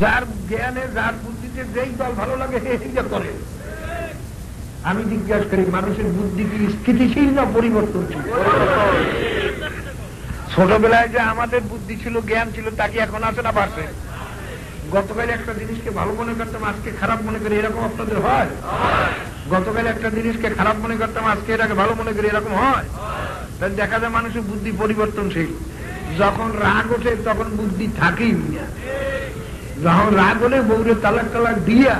যার জ্ঞানে, যার বুদ্ধিতে যেই দল ভালো লাগে করে। আমি জিজ্ঞাসা করি, মানুষের বুদ্ধি কি স্থিতিশীল না পরিবর্তনশীল? ছোটবেলায় যে আমাদের বুদ্ধি ছিল, জ্ঞান ছিল, তা কি এখন আছে না বাড়ছে? গতকাল একটা জিনিসকে ভালো মনে করতাম, আজকে খারাপ মনে করি, এরকম আপনাদের হয়? গতকাল একটা জিনিসকে খারাপ মনে করতাম, আজকে এটাকে ভালো মনে করি, এরকম হয়? তাহলে দেখা যায় মানুষের বুদ্ধি পরিবর্তনশীল। যখন রাগ ওঠে, তখন বুদ্ধি থাকেই যখন রাগ হলে বউরে তালাক তালাক দিয়া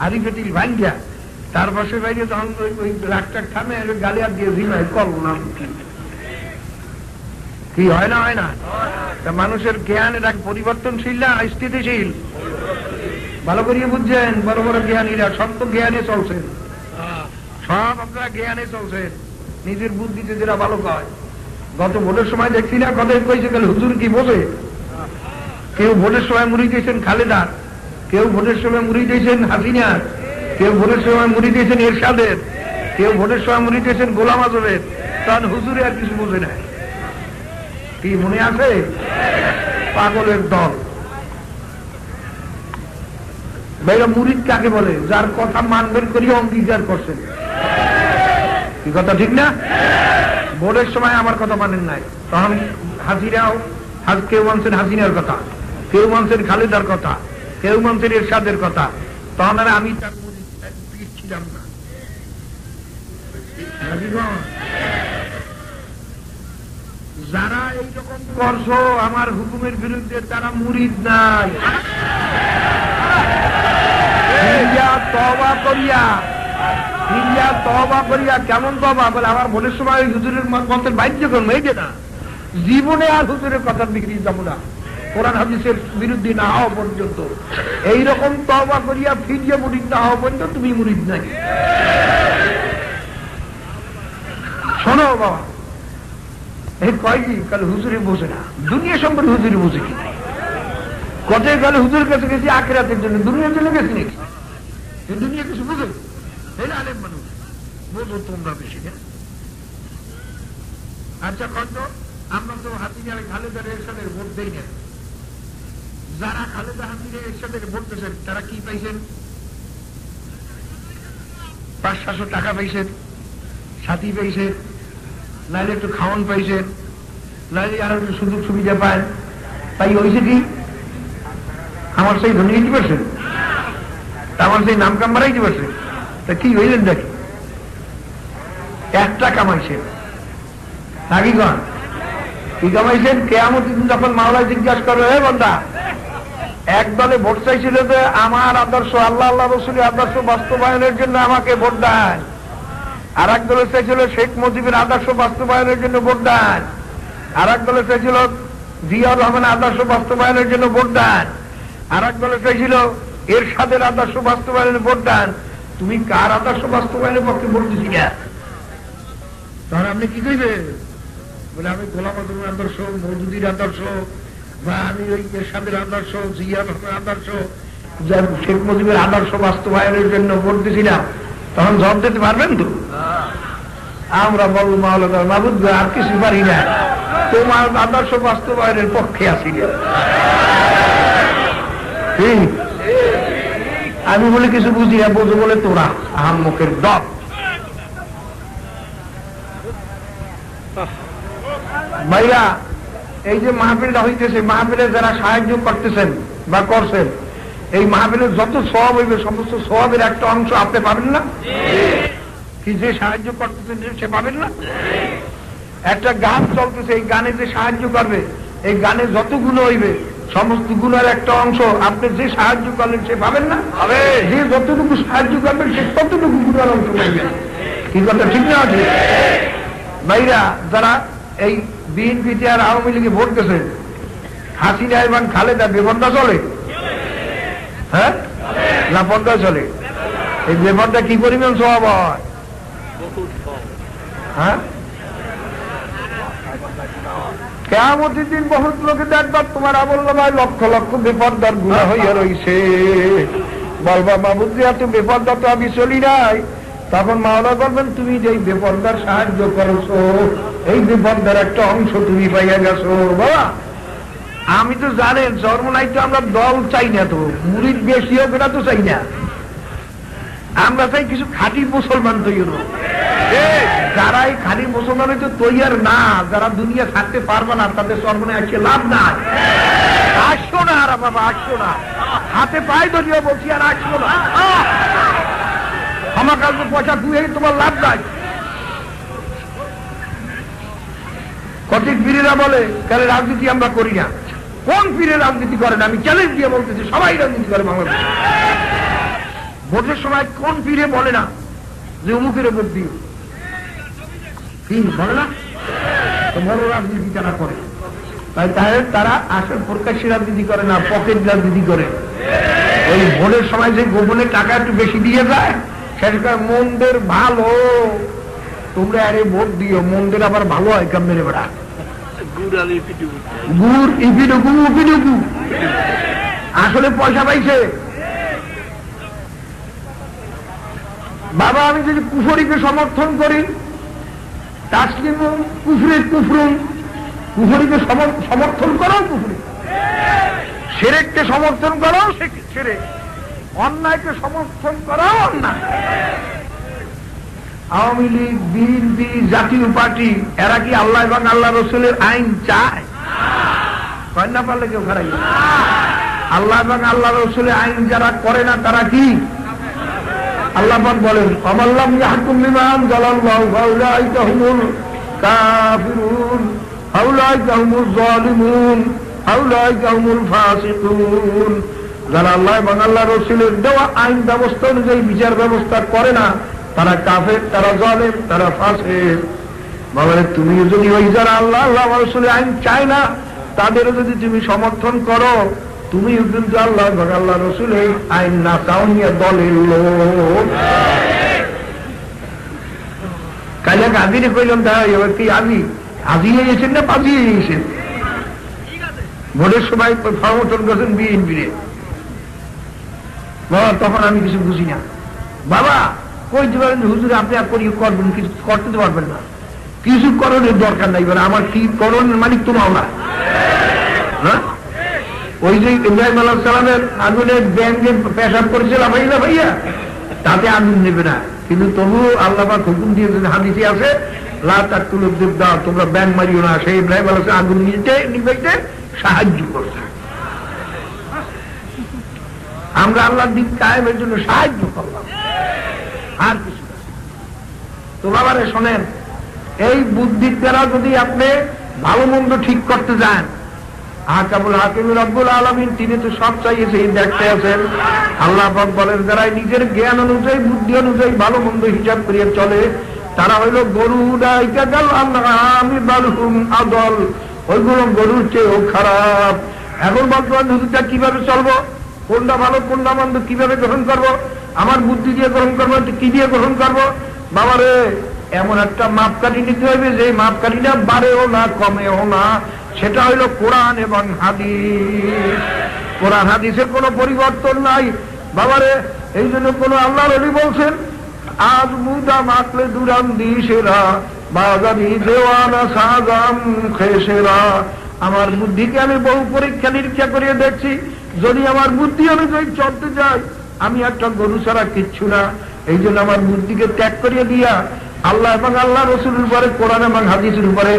হারি ফেটিল ভাঙ্গিয়া, তার পাশে বাইরে তখন ওই ওই রাগটা থামে গালি আর দিয়ে ঝিমায় করলাম কি কি হয় না হয় না? মানুষের জ্ঞান এটা পরিবর্তনশীল না, স্থিতিশীল? ভালো করিয়ে বুঝছেন, বড় বড় জ্ঞানীরা, সব তো জ্ঞানে চলছেন সব আপনারা জ্ঞানে চলছেন নিজের বুদ্ধিতে যেটা ভালো কয়। গত ভোটের সময় দেখছি না কথা কইছে গেল হুজুর কি বোঝে? কেউ ভোটের সময় মুড়ি দিয়েছেন খালেদার কেউ ভোটের সময় মুড়ি দিয়েছেন হাসিনার কেউ ভোটের সময় মুড়ি দিয়েছেন এরশাদের, কেউ ভোটের সময় মুড়ি দিয়েছেন গোলাম আজমের। তখন হুজুরে আর কিছু বোঝে না কি মনে আছে? পাগলের দল। ভাইরা মুরিদ কাকে বলে? যার কথা মানবেন করি অঙ্গীকার করছেন। কি কথা, ঠিক না? ভোটের সময় আমার কথা মানেন নাই। তখন হাসিরাও কেউ মানছেন হাসিনার কথা। কেউ মানছেন খালেদার কথা, কেউ মানছেন এরশাদের কথা। আর আমি তার ছিলাম না। যারা এইরকম আমার হুকুমের বিরুদ্ধে তারা মুরিদ নাই। তবা করিয়া তবা করিয়া কেমন তবা বলে আমার ভোটের সময় হুজুরের মতের বাধ্য করব এই যে না। জীবনে আর হুজুরের কথার বিক্রি যাব না। কোরআন হাদিসের বিরুদ্ধে না হওয়া পর্যন্ত। এইরকম তবা করিয়া ফিরিয়া মুরিদ না হওয়া পর্যন্ত তুমি মুরিদ নাই। শোনো বাবা, এই কয় কি কাল হুজুরে বোঝে না, দুনিয়া সম্পর্কে হুজুরে বোঝে কি? কতই গেলে হুজুর কাছে গেছি, আখেরাতের জন্য দুনিয়ার জন্য গেছি নাকি? দুনিয়া কিছু বুঝো? এই আলেম মানুষ, বোঝো তোমরা বেশি না আচ্ছা কত? আমরা তো হাতিজার খালেদার, এরশাদের ভোট দেই না। যারা খালেদা এরশাদের ভোট দিয়েছেন তারা কি পাইছেন? পাঁচ, সাতশো টাকা পাইছেন সাথী পাইছেন নাহলে একটু খাওয়ান পাইছেন নাহলে আরও একটু সুযোগ সুবিধা পায়। তাই হয়েছে কি? আমার সেই ধনী দিতে পারছেন? আমার সেই নাম কাম বাড়াইতে পারছেন? তা কি হইলেন দেখি। একটা কামাইছেন। নাকি কন কি কামাইছেন? কেয়ামত দিন যখন মাওলা জিজ্ঞাসা করবে, হে বন্ধা এক দলে ভোট চাইছিল যে আমার আদর্শ, আল্লাহ আল্লাহ রসুলের আদর্শ বাস্তবায়নের জন্য আমাকে ভোট দেয় আর এক দলে চাইছিল শেখ মুজিবের আদর্শ বাস্তবায়নের জন্য ভোট দেন। আর এক দলে চাইছিল জিয়াউর রহমান আদর্শ বাস্তবায়নের জন্য ভোট দেন। আর এক দলে চাইছিল এরশাদের আদর্শ বাস্তবায়নের ভোট দেন। তুমি কার আদর্শ বাস্তবায়নের পক্ষে ভোট দিচ্ছি তাহলে আপনি কি কইবে বলে আমি গোলাম আদর্শ মৌদুদির আদর্শ বা আমি ওই এরশাদের আদর্শ জিয়াউর আদর্শ যার শেখ মুজিবের আদর্শ বাস্তবায়নের জন্য ভোট তখন জবাব দিতে পারবেন তো? আমরা বলব মাবুদ আর কিছু পারি না। তোমার আদর্শ বাস্তবায়নের পক্ষে আমি বলে কিছু বুঝি না বোঝো বলে তোরা আহাম্মকের দল। ভাইরা এই যে মাহফিলটা হইতেছে মাহফিলে যারা সাহায্য করতেছেন বা করছেন এই মাহফিলের যত সব হইবে সমস্ত সবের একটা অংশ আপনি পাবেন না? কি যে সাহায্য করতেছেন সে পাবেন না? একটা গান চলতেছে এই গানে যে সাহায্য করবে এই গানে যত গুণ হইবে সমস্ত গুণের একটা অংশ আপনি যে সাহায্য করলেন সে পাবেন না? যে যতটুকু সাহায্য করবেন সে ততটুকু গুণের অংশ পাইবেন কি কথা ঠিক না আছে ভাইরা যারা এই বিএনপিতে আর আওয়ামী লীগে ভোট দিয়েছে। হাসিনা এবং খালেদা বেবন্দা চলে? হ্যাঁ? না চলে। এই বেপর্দা কি পরিমাণ স্বভাব? হয়? হ্যাঁ কেমতের দিন বহুত লোকে দেখবার তোমার আবল্লামায় লক্ষ লক্ষ বেপর্দার গুণা হইয়া রইছে। বলবা মাবুদ্দি এত বেপর্দা তো আমি চলি নাই। তখন মাওলা বলবেন, তুমি যে বেপর্দার সাহায্য করছ, এই বেপর্দার একটা অংশ তুমি পাইয়া গেছো। বাবা, আমি তো জানেন, চরমনাই তো আমরা দল চাই না তো মুড়ির বেশি হোক এটা তো চাই না। আমরা চাই কিছু খাঁটি মুসলমান তৈরি যারা এই খাঁটি মুসলমান তো তৈয়ার না, যারা দুনিয়া থাকতে পারবে না, তাদের চরমনে আসছে লাভ নাই। আসছো না, আর বাবা আসছো না। হাতে পায়ে ধরিয়ে বলছি, আর আসছো না। আমার কাছে পয়সা দুয়ে তোমার লাভ নাই। কঠিন পীরেরা বলে তাহলে রাজনীতি আমরা করি না? কোন পীরে রাজনীতি করেন? আমি চ্যালেঞ্জ দিয়ে বলতেছি, সবাই রাজনীতি করে বাংলাদেশে। ভোটের সময় কোন পীরে বলে না যে অমুকের ভোট দিও বলে না। বড় রাজনীতি তারা করে। তাই তাহলে তারা আসল প্রকাশ্যে রাজনীতি করে না, পকেট রাজনীতি করে। ওই ভোটের সময় যে গোপনে টাকা একটু বেশি দিয়ে যায় সেটা মন্দের ভালো। তোমরা আরে ভোট দিও মন্দের আবার ভালো হয় কাম মেরে বেড়া গুড় ইপিডুকু উপিডুকু আসলে পয়সা পাইছে। বাবা আমি যদি কুফরিকে সমর্থন করি তাসলিম কুফরে কুফরুন। কুফরিকে সম- সমর্থন করো কুফরি। সেরেককে সমর্থন করো সেরে অন্যায়কে সমর্থন করো অন্যায়। আওয়ামী লীগ, বিএনপি, জাতীয় পার্টি, এরা কি আল্লাহ এবং আল্লাহ রসুলের আইন চায়? না পারলে কেউ খারাই আল্লাহ এবং আল্লাহ রসুলের আইন যারা করে না, তারা কি? আল্লাহ বলেন অমাল্লাম বিমান কাফিরুন ফাসিকুন। যারা আল্লাহ এবং আল্লাহ রসুলের দেওয়া আইন ব্যবস্থা অনুযায়ী বিচার ব্যবস্থা করে না, তারা কাফের, তারা জালেম, তারা ফাসিক। বাবারে, তুমি যদি ওই যারা আল্লাহ আল্লাহ রসুলের আইন চায় না, তাদেরও যদি তুমি সমর্থন করো তুমিও কিন্তু আল্লাহ আল্লাহ রসুলের আইন না চাও নিয়ে দলের লোক। কাজে গাদিরে কইলাম দাঁড়াই এবার কি আজি আজিয়ে গেছেন না পাজিয়ে গেছেন? ভোটের সময় সমর্থন করছেন বিএনপি বাবা তখন আমি কিছু বুঝি না। বাবা কইতে পারেন হুজুর আপনি করি করবেন, কিছু করতে পারবেন না। কিছু করণের দরকার নাই বলে, আমার কি করণের মালিক তো মাওলা হ্যাঁ? ওই যে ইব্রাহিম আল্লাহ সালামের আগুনের ব্যাংকে পেশাব করেছিলাম ভাইয়া ভাইয়া, তাতে আগুন নেবে না। কিন্তু তবু আল্লাহ হুকুম দিয়েছেন হাদিসে আছে লাতুল দাও তোমরা ব্যাংক মারিও না। সেই ইব্রাহিম আল্লাহ আগুন নিতে নিবাইতে সাহায্য করছে। আমরা আল্লাহর দিন কায়েমের জন্য সাহায্য করলাম। আর কিছু তো বাবারে শোনেন, এই বুদ্ধির দ্বারা যদি আপনি ভালো মন্দ ঠিক করতে যান, আকাবুল হাকিমুল আব্বুল আলমিন, তিনি তো সব চাইয়েছে দেখতে আছেন। আল্লাহ বলেন, যারা নিজের জ্ঞান অনুযায়ী, বুদ্ধি অনুযায়ী ভালো মন্দ হিসাব করিয়ে চলে, তারা হইল গরু আমি বালহুম আদল। ওইগুলো গরুর চেয়েও খারাপ। এখন বর্তমান হুজুরটা কীভাবে চলবো? কোনটা ভালো, কোনটা মন্দ, কীভাবে গ্রহণ করব? আমার বুদ্ধি দিয়ে গ্রহণ করব কি দিয়ে গ্রহণ করব? বাবারে, এমন একটা মাপকাঠি নিতে হবে যে মাপকাঠিটা বাড়েও না, কমেও না। সেটা হইল কোরআন এবং হাদিস। কোরআন, হাদিসের কোনো পরিবর্তন নাই। বাবারে, এই জন্য কোন আল্লাহ রলি বলছেন, আজ মুদা মাতলে দুরান দিশেরা বাগানি দেওয়ানা সাগাম খেসেরা। আমার বুদ্ধিকে আমি বহু পরীক্ষা নিরীক্ষা করিয়ে দেখছি। যদি আমার বুদ্ধি অনুযায়ী চলতে যাই, আমি একটা গরু ছাড়া কিচ্ছু না। এই জন্য আমার বুদ্ধিকে ত্যাগ করিয়ে দিয়া আল্লাহ এবং আল্লাহ রসুলের উপরে, কোরআন এবং হাদিসের উপরে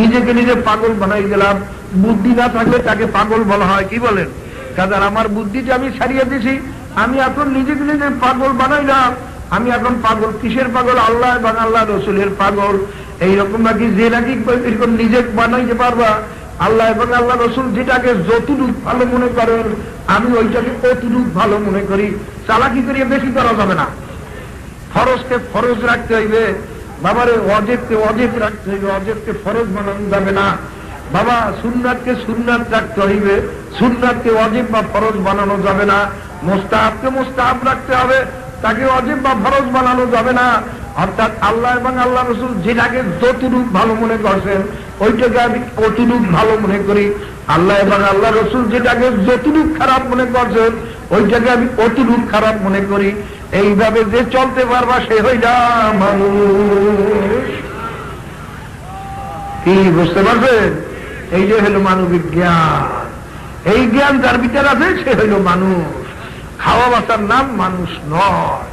নিজেকে নিজে পাগল বানাই গেলাম বুদ্ধি না থাকলে তাকে পাগল বলা হয়, কি বলেন? কারণ আমার বুদ্ধিটা আমি ছাড়িয়ে দিছি, আমি এখন নিজেকে নিজে পাগল বানাইলাম। আমি এখন পাগল কিসের পাগল? আল্লাহ এবং আল্লাহ রসুলের পাগল। এইরকম নাকি যে নাকি এরকম নিজে বানাইতে পারবা? আল্লাহ এবং আল্লাহ রসুল যেটাকে যতটুক ভালো মনে করেন, আমি ওইটাকে কতটুক ভালো মনে করি। চালাকি করিয়ে বেশি করা যাবে না। ফরজকে ফরজ রাখতে হইবে। বাবারে, অজেবকে অজেব রাখতে হইবে, অজেবকে ফরজ বানানো যাবে না। বাবা, সুন্নাতকে সুন্নাত রাখতে হইবে। সুন্নাতকে অজেব বা ফরজ বানানো যাবে না। মোস্তাহাবকে মোস্তাহাব রাখতে হবে। তাকে অজেব বা ফরজ বানানো যাবে না। অর্থাৎ আল্লাহ এবং আল্লাহ রসুল যেটাকে যতটুক ভালো মনে করছেন, ওইটাকে আমি কতটুক ভালো মনে করি। আল্লাহ এবং আল্লাহ রসুল যেটাকে যতটুক খারাপ মনে করছেন, ওইটাকে আমি অতটুক খারাপ মনে করি। এইভাবে যে চলতে পারবা, সে হইয়া মানুষ। কি, বুঝতে পারছেন? এই যে হলো মানবিক জ্ঞান। এই জ্ঞান যার বিচার আছে, সে হইল মানুষ। খাওয়া বাসার নাম মানুষ নয়।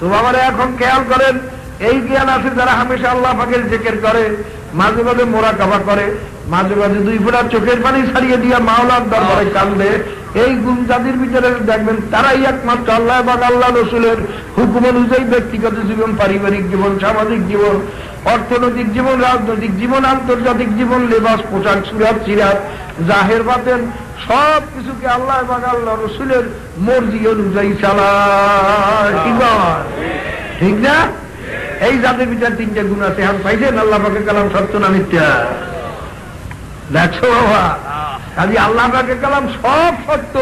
তো বাবারা, এখন খেয়াল করেন এই জ্ঞান আছে যারা হামেশা আল্লাহ পাকের জেকের করে মাঝে মাঝে মোরা কাবা করে মাঝে মাঝে দুই ফোটা চোখের পানি ছাড়িয়ে দিয়া মাওলার দরবারে কান্দে। এই গুণ যাদের ভিতরে দেখবেন তারাই একমাত্র আল্লাহ এবং আল্লাহ রসুলের হুকুম অনুযায়ী ব্যক্তিগত জীবন পারিবারিক জীবন সামাজিক জীবন অর্থনৈতিক জীবন রাজনৈতিক জীবন আন্তর্জাতিক জীবন লেবাস পোশাক সুরাত সিরাত জাহের বাতেন সব কিছুকে আল্লাহ এবং আল্লাহ রসুলের মর্জি অনুযায়ী চালায়। ঠিক ঠিক না? এই জাতের ভিতরে তিনটে গুণ আছে। এখন পাইছেন আল্লাহ পাকে কালাম সত্য না মিথ্যা? দেখছ বাবা কাজে আল্লাহ পাকে কালাম সব সত্য।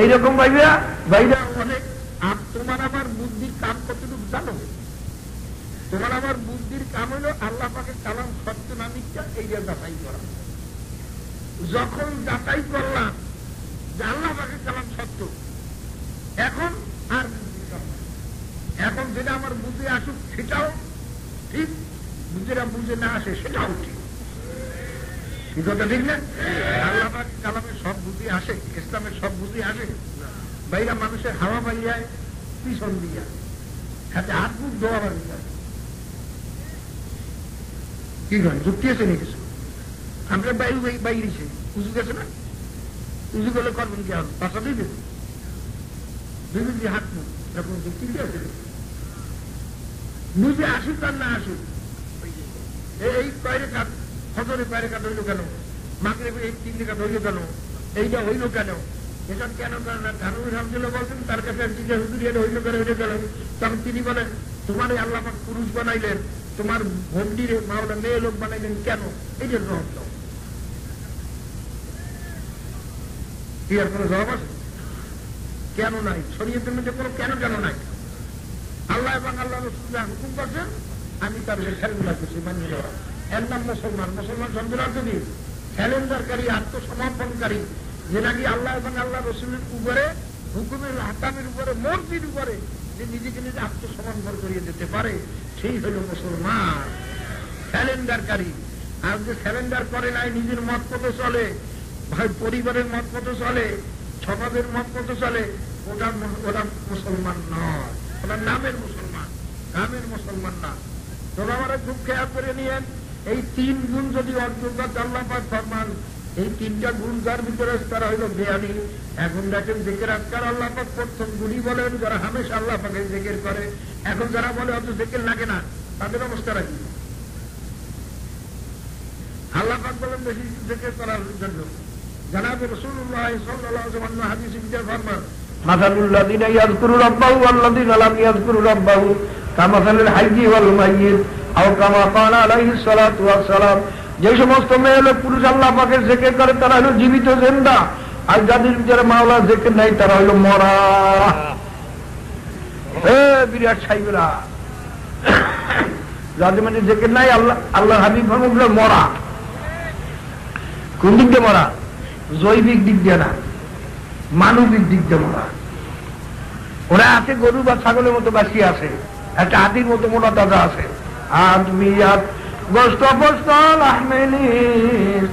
এইরকম ভাইবা ভাইরা অনেক তোমার আমার বুদ্ধির কাম কতটুকু জানো? তোমার আমার বুদ্ধির কাম হলো আল্লাহ পাকে কালাম সত্য না মিথ্যা, এইটা যাচাই করা। যখন যাচাই করলাম যে আল্লাহ পাকে কালাম সত্য, এখন আর। এখন যেটা আমার বুঝে আসুক, সেটাও ঠিক। যেটা বুঝে না আসে, সেটাও ঠিক। কথা ঠিক না? সব বুঝি আসে, ইসলামের সব বুঝি আসে। বাইরা মানুষের হাওয়া বাইয়ায় পিছন দিয়া, হাতে হাত দোয়া কি করেন, যুক্তি আছে নাকি আমরা বাইরে বাইরেছে উজু গেছে না? উজু গেলে করবেন কি পাশা দিবে দুই দিয়ে হাত মুখ, এরকম যুক্তি আছে বুঝে আসুক আর না আসুক। এই- এই বাইরে কাট ফজরে বাইরে কাট হইল কেন? মাকে এই তিন দিকে হইল কেন? এইটা হইল কেন? এটা কেন ধানুর বলছেন, তার কাছে হুজুর এটা হইল কেন কেন? তখন তিনি বলেন তোমার এই আল্লাহ পুরুষ বানাইলেন। তোমার ভন্ডিরে মাওলা মেয়ে লোক বানাইলেন কেন? এইটার জবাব দাও। কি আর কোনো জবাব আছে? কেন নাই? শরীয়তের মধ্যে কোনো কেন কেন নাই? আল্লাহ এবং আল্লাহ রসুল্লাহ হুকুম করছেন, আমি তার করছি এর নাম মুসলমান। মুসলমান চ্যালেঞ্জারকারী আত্মসমর্পণকারী, যে নাকি আল্লাহ এবং আল্লাহ রসুলের উপরে, হুকুমের হাতামের উপরে, মর্জির উপরে, যে নিজেকে নিজে আত্মসমর্পণ করিয়ে দিতে পারে, সেই হল মুসলমান। স্যালেন্ডারকারী আর যে স্যালেন্ডার করে নাই, নিজের মত মতো চলে, ভাই পরিবারের মত মতো চলে সমাজের মত মতো চলে, ওটা ওটা মুসলমান নয়। ওটা নামের মুসলমান নামের মুসলমান না। তোরা আমরা খুব খেয়াল করে নিয়েন, এই তিন গুণ যদি অর্জন করতে আল্লাহ ফরমান, এই তিনটা গুণ যার ভিতরে তারা হইল জ্ঞানী এখন দেখেন জেকের আজকাল আল্লাপাক প্রথম গুণই বলেন, যারা হামেশা আল্লাহ পাকে জেকের করে। এখন যারা বলে অত জেকের লাগে না, তাদের অবস্থা রাখি আল্লাহ পাক বলেন বেশি জেকের করার জন্য। জানাবে রসুল্লাহ সাল্লাহ হাদিস ফরমান مثل الذين يذكروا ربه والذين لم يذكروا ربه كمثل الحي والميت أو كما قال عليه الصلاة والسلام যে সমস্ত মেয়ে লোক পুরুষ আল্লাহ পাকে জেকের করে তারা হলো জীবিত জেন্দা আর যাদের ভিতরে মাওলা জেকের নাই তারা হলো মরা এ বিরাট সাইবেরা যাদের মানে জেকের নাই আল্লাহ আল্লাহ হাবিব ফরমগুলো মরা কোন দিক দিয়ে মরা জৈবিক দিক দিয়ে না মানবিক দিক দিয়ে মরা ওরা আছে গরু বা ছাগলের মতো বাসি আছে, একটা হাতির মতো মোটা তাজা আছে। আদমিয়াত গোস্ত পোস্ত লাহমেনিস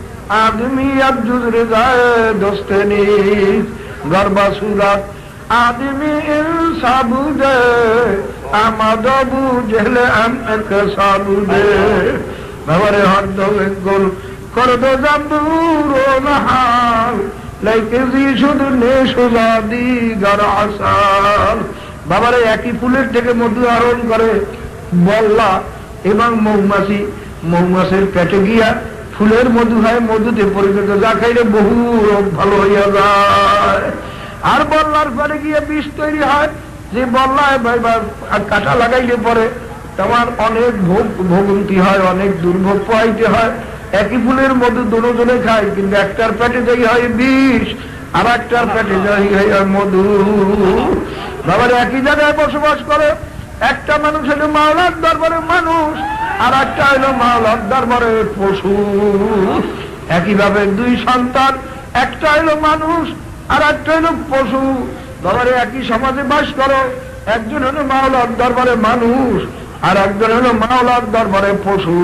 আদমিয়াত জুজরে যায় দোস্তেনিস গর্বা সুরাত, আদমি হরদমে গোল করদো জাম্বুরো নাহাল লাইকেজি শুধু নে বাবারে একই ফুলের থেকে মধু আহরণ করে। বল্লা এবং মৌমাছি। মৌমাছির পেটে গিয়া ফুলের মধু হয়, মধুতে পরিণত যা খাইলে বহু রোগ ভালো হইয়া যায়। আর বল্লার পরে গিয়ে বিষ তৈরি হয়। যে বল্লায় কাঁটা লাগাইলে পরে তোমার অনেক ভোগ ভোগন্তি হয়, অনেক দুর্ভোগ পোহাইতে হয়। একই ফুলের মধু দুজনে খায়, কিন্তু একটার পেটে যাই হয় বিষ আর একটার পেটে যাই হয় মধু। বাবার একই জায়গায় বসবাস করে, একটা মানুষ হলো মাওলার দরবারে মানুষ আর একটা হলো মাওলার দরবারে পশু। একইভাবে দুই সন্তান, একটা হলো মানুষ আর একটা হলো পশু। বাবারে একই সমাজে বাস করো, একজন হলো মাওলার দরবারে মানুষ আর একজন হলো মাওলার দরবারে পশু।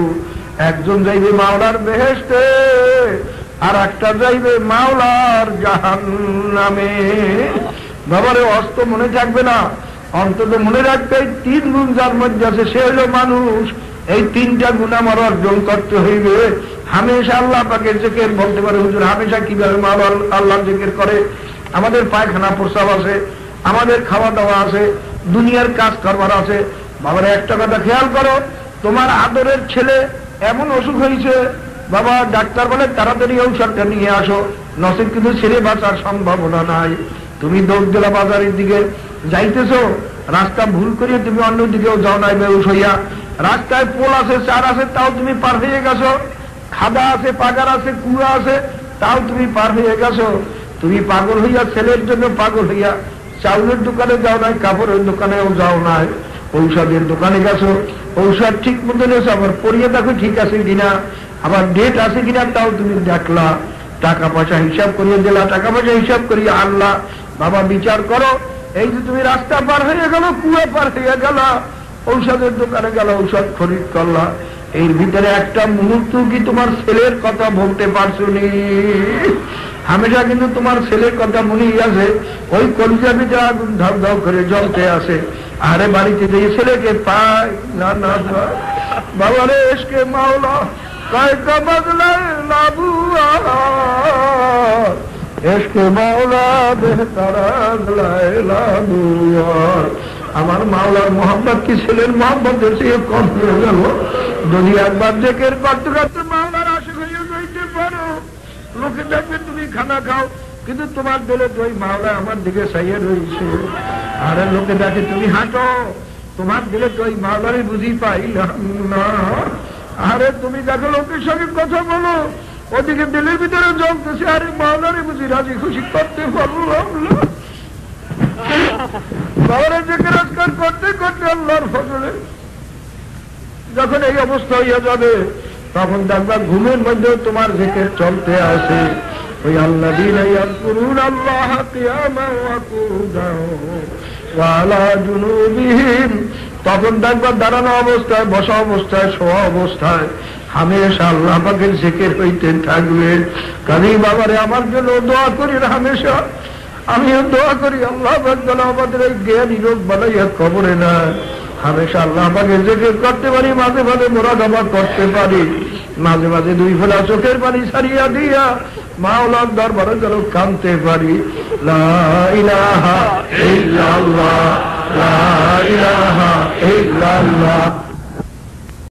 একজন যাইবে মাওলার বেহেস্তে আর একটা যাইবে মাওলার জাহান নামে বাবারে, অস্ত মনে থাকবে না। অন্তত মনে রাখবে তিন গুণ যার মধ্যে আছে, সে হলো মানুষ। এই তিনটা গুণ আমার অর্জন করতে হইবে। হামেশা আল্লাহ পাকের জেকের বলতে পারে, হুজুর, হামেশা কীভাবে মাওলা আল্লাহ জেকের করে? আমাদের পায়খানা প্রস্তাব আছে, আমাদের খাওয়া দাওয়া আছে, দুনিয়ার কাজ করবার আছে। বাবার, একটা কথা খেয়াল করো, তোমার আদরের ছেলে এমন অসুখ হয়েছে, বাবা ডাক্তার বলে তাড়াতাড়ি ঔষধটা নিয়ে আসো। নসিব কিন্তু ছেলে বাঁচার সম্ভাবনা নাই। তুমি দৌড় বাজারের দিকে যাইতেছো, রাস্তা ভুল করিয়ে তুমি অন্য দিকেও যাও নাই বেউস হইয়া। রাস্তায় পোল আছে, চার আছে, তাও তুমি পার হয়ে গেছো। খাদা আছে, পাগার আছে, কুয়া আছে, তাও তুমি পার হয়ে গেছো। তুমি পাগল হইয়া, ছেলের জন্য পাগল হইয়া, চাউলের দোকানে যাও নাই, কাপড়ের দোকানেও যাও নাই। ঔষধের দোকানে গেছো, ঔষধ ঠিক মতো নিয়েছো, আবার পরিয়ে দেখো ঠিক আছে কিনা, আবার ডেট আছে কিনা, তাও তুমি দেখলা। টাকা পয়সা হিসাব করিয়ে দিলা, টাকা পয়সা হিসাব করিয়ে আনলা। বাবা, বিচার করো, এই যে তুমি রাস্তা পার হয়ে গেল, কুয়া পার হয়ে গেল। ঔষধের দোকানে গেল, ঔষধ খরিদ করলা। এর ভিতরে একটা মুহূর্ত কি তোমার ছেলের কথা বলতে পারছ নি? হামেশা কিন্তু তোমার ছেলের কথা মনে আছে। ওই কলিজার ভিতরে আগুন ধাপ করে জ্বলতে আসে। আরে বাড়িতে যে ছেলেকে পাই না না। বাবা রে, এসকে মাওলা কয়েকটা বদলায় লাবুয়া। এসকে মাওলা, বেহতারা গলায় লাবুয়া। আমার মাওলার মোহাম্মদ কি ছিলেন মোহাম্মদের চেয়ে কম হয়ে গেল। যদি একবার জেকের করতে করতে মাওলার আশেখ হয়ে যাইতে পারো, লোকে দেখবে তুমি খানা খাও। কিন্তু তোমার দিলে ওই মাওলা আমার দিকে সাইয়ে রয়েছে আরে লোকে দেখে তুমি হাঁটো। তোমার দিলে তো ওই মাওলারে বুঝি পাইলাম না। আরে তুমি দেখো লোকের সঙ্গে কথা বলো। ওদিকে দিলের ভিতরে জমতেছে আরে মাওলারে বুঝি রাজি খুশি করতে পারলাম না। বাবারা করতে করতে আল্লাহর ফজলে। যখন এই অবস্থা হইয়া যাবে, তখন দেখবা ঘুমের মধ্যে তোমার জেকের চলতে আসে। ওই আল্লাহ দিন করুন আল্লাহ তখন দেখবা দাঁড়ানো অবস্থায়, বসা অবস্থায়, শোয়া অবস্থায় হামেশা আল্লাহ পাকের জেকের হইতে থাকবেন কাজেই বাবারে, আমার জন্য দোয়া করি না হামেশা। আমিও দোয়া করি, আল্লাহ আমাদের এই জ্ঞান রোগ বানাইয়া খবরে না হামেশা আল্লাহ আমাকে জেকের করতে পারি, মাঝে মাঝে মোরা দাবার করতে পারি। মাঝে মাঝে দুই ফেলা চোখের পানি সারিয়া দিয়া মাওলার দরবারে যেন কানতে পারি। লাহা ইলাহা ইল্লাল্লাহ, লা ইলাহা ইল্লাল্লাহ।